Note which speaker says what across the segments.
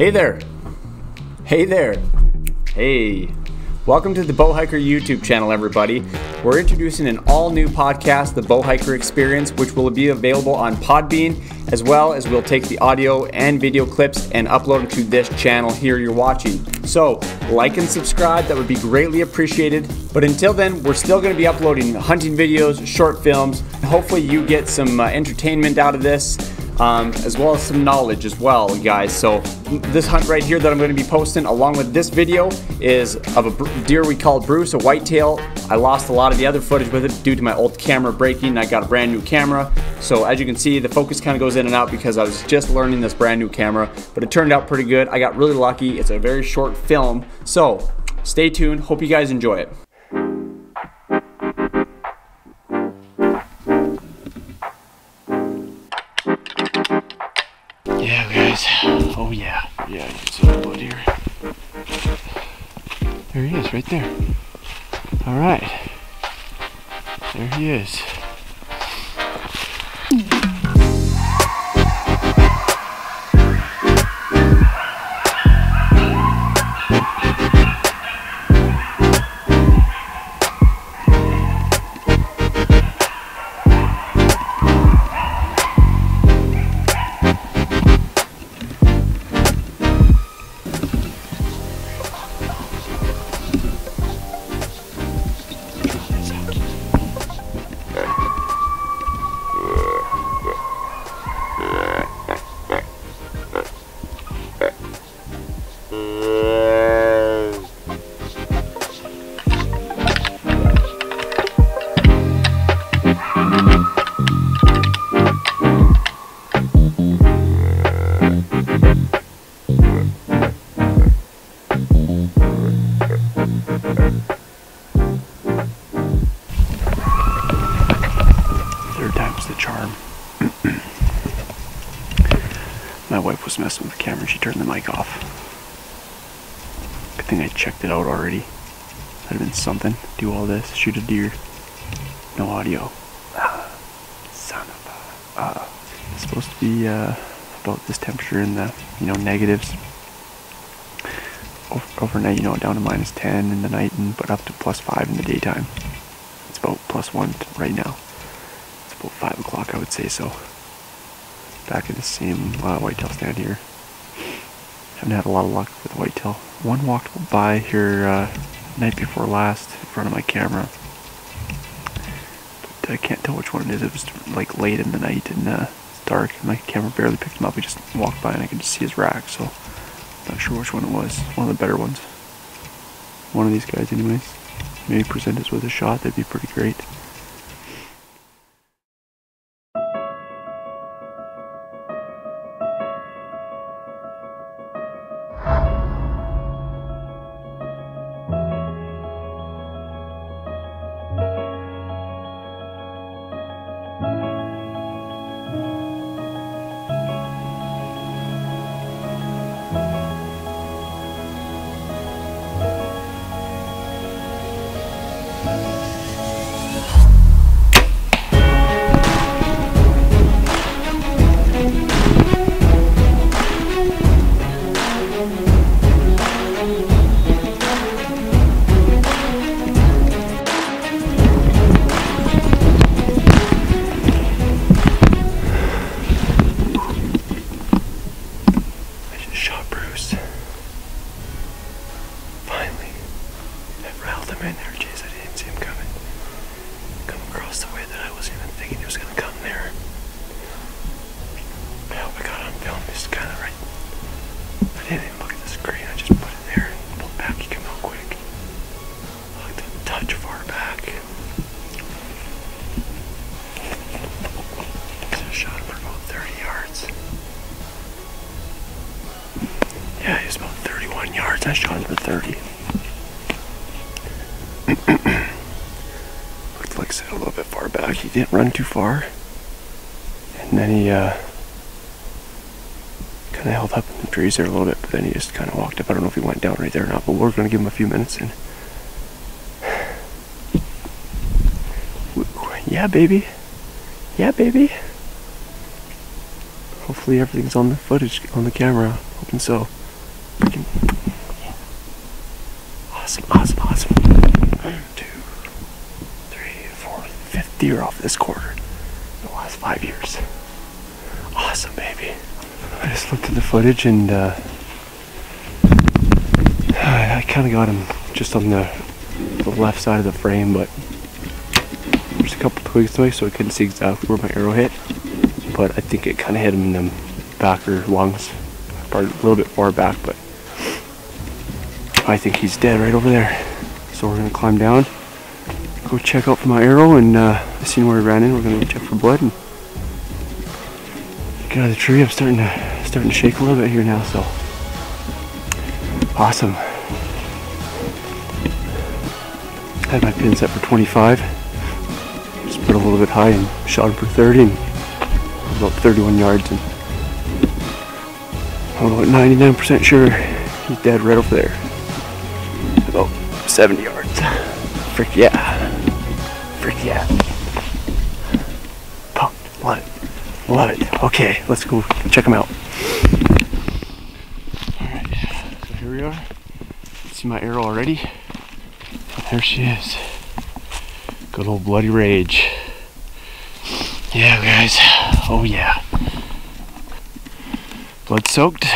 Speaker 1: Hey there. Hey there. Hey. Welcome to the Bow Hiker YouTube channel, everybody. We're introducing an all new podcast, The Bow Hiker Experience, which will be available on Podbean, as well as we'll take the audio and video clips and upload them to this channel here you're watching. So, like and subscribe, that would be greatly appreciated. But until then, we're still going to be uploading hunting videos, short films, hopefully, you get some uh, entertainment out of this um, as well as some knowledge as well, guys. So this hunt right here that I'm going to be posting along with this video is of a deer we call Bruce, a whitetail. I lost a lot of the other footage with it due to my old camera breaking. I got a brand new camera. So as you can see, the focus kind of goes in and out because I was just learning this brand new camera, but it turned out pretty good. I got really lucky. It's a very short film. So stay tuned. Hope you guys enjoy it. There All right. There he is. All right, the charm. My wife was messing with the camera and she turned the mic off. Good thing I checked it out already. That'd have been something. Do all this, shoot a deer. No audio. Ah, son of a... Uh, it's supposed to be uh, about this temperature in the, you know, negatives. overnight, you know, down to minus 10 in the night, and but up to plus 5 in the daytime. It's about plus 1 right now. About 5 o'clock, I would say so back in the same uh, whitetail stand here. Haven't had a lot of luck with whitetail. One walked by here uh, night before last in front of my camera. But I can't tell which one it is. It was like late in the night and uh, it's dark. And my camera barely picked him up. We just walked by and I could just see his rack. So not sure which one it was. One of the better ones. One of these guys anyways. Maybe present us with a shot. That'd be pretty great. man there, Jeez, I didn't see him coming. Come across the way that I wasn't even thinking he was gonna come there. I hope I got on film, this kinda right. I didn't even look at the screen, I just put it there and pulled back, he came out quick. I like to touch far back. So I shot him for about 30 yards. Yeah, he was about 31 yards, I shot him for 30. He didn't run too far. And then he uh, kind of held up in the trees there a little bit, but then he just kind of walked up. I don't know if he went down right there or not, but we're going to give him a few minutes. And yeah, baby. Yeah, baby. Hopefully everything's on the footage, on the camera. Hoping so. freaking. Awesome, awesome, awesome. Two, deer off this quarter in the last five years. Awesome, baby. I just looked at the footage and uh, I, kind of got him just on the, the left side of the frame, but there's a couple twigs away, so I couldn't see exactly where my arrow hit. But I think it kind of hit him in the back or lungs, a little bit far back, but I think he's dead right over there. So we're gonna climb down, go check out for my arrow, and uh, I where he ran in. We're gonna go check for blood and get out of the tree. I'm starting to starting to shake a little bit here now, so awesome. I Had my pin set for 25. Just put a little bit high and shot him for 30 and about 31 yards and I'm about 99% sure he's dead right over there. About 70 yards. Frick yeah. Yeah. Pumped. Love it. Love it. Okay, let's go check them out. Alright, so here we are. See my arrow already? There she is. Good old Bloody Rage. Yeah, guys. Oh, yeah. Blood soaked.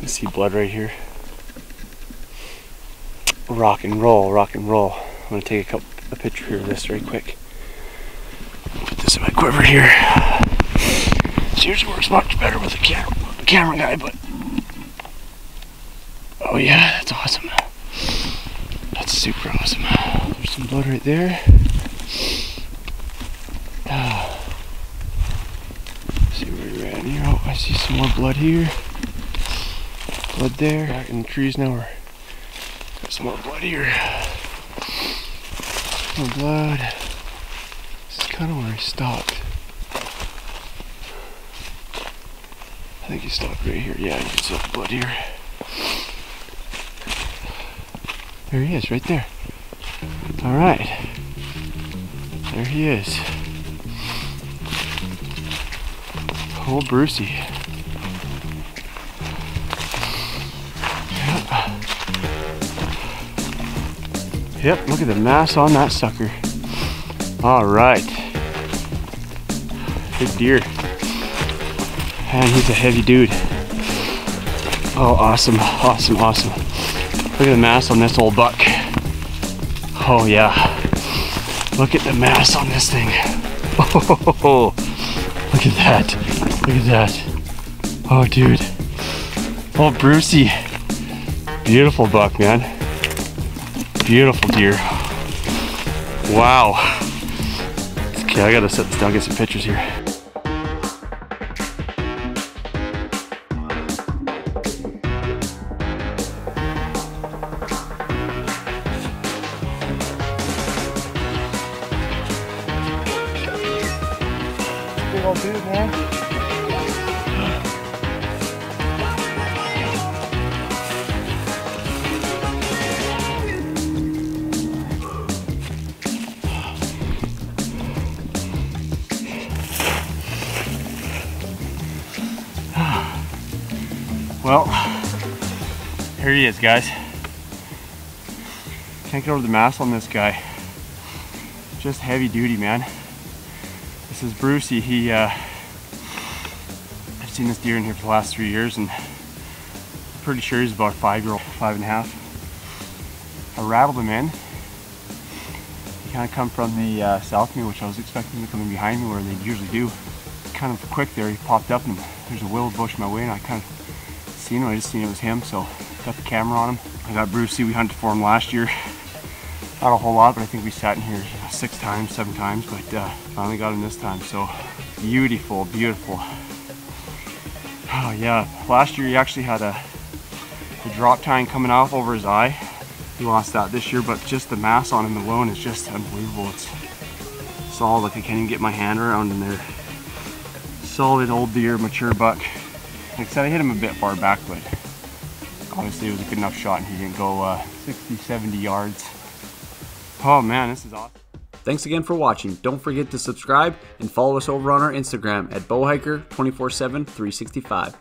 Speaker 1: You see blood right here. Rock and roll, rock and roll. I'm gonna take a, couple, a picture here of this very quick. Put this in my quiver here. Seriously works much better with a camera, camera guy, but Oh yeah, that's awesome. That's super awesome. There's some blood right there. Ah. See where you're at here. Oh, I see some more blood here. Blood there. Back in the trees now. We're some more blood here. More blood. This is kind of where he stopped. I think he stopped right here. Yeah, you can see the blood here. There he is, right there. All right. There he is. Old Brucey. Yep. look at the mass on that sucker. All right. Big deer. And he's a heavy dude. Oh, awesome, awesome, awesome. Look at the mass on this old buck. Oh yeah. Look at the mass on this thing. Oh, look at that. Look at that. Oh dude. Oh Brucey. Beautiful buck, man. Beautiful deer. Wow. Okay, I gotta set this down, get some pictures here. Well, here he is, guys. Can't get over the mass on this guy. Just heavy duty, man. This is Brucey. He, uh, I've seen this deer in here for the last three years, and I'm pretty sure he's about five year old, five and a half. I rattled him in. He kind of come from the uh, south of me, which I was expecting him to come in behind me, where they usually do. Kind of quick there, he popped up, and there's a willow bush in my way, and I kind of seen him. I just seen it was him, so got the camera on him. I got Brucey. We hunted for him last year. Not a whole lot, but I think we sat in here six times, seven times, but uh, finally got him this time. So beautiful, beautiful. Oh yeah, last year he actually had a, a drop tine coming off over his eye. He lost that this year, but just the mass on him alone is just unbelievable. It's solid, like I can't even get my hand around in there. Solid old deer, mature buck. Like I said, I hit him a bit far back, but obviously it was a good enough shot and he didn't go uh, 60, 70 yards. Oh man, this is awesome.
Speaker 2: Thanks again for watching. Don't forget to subscribe and follow us over on our Instagram at bowhiker 24 7 365.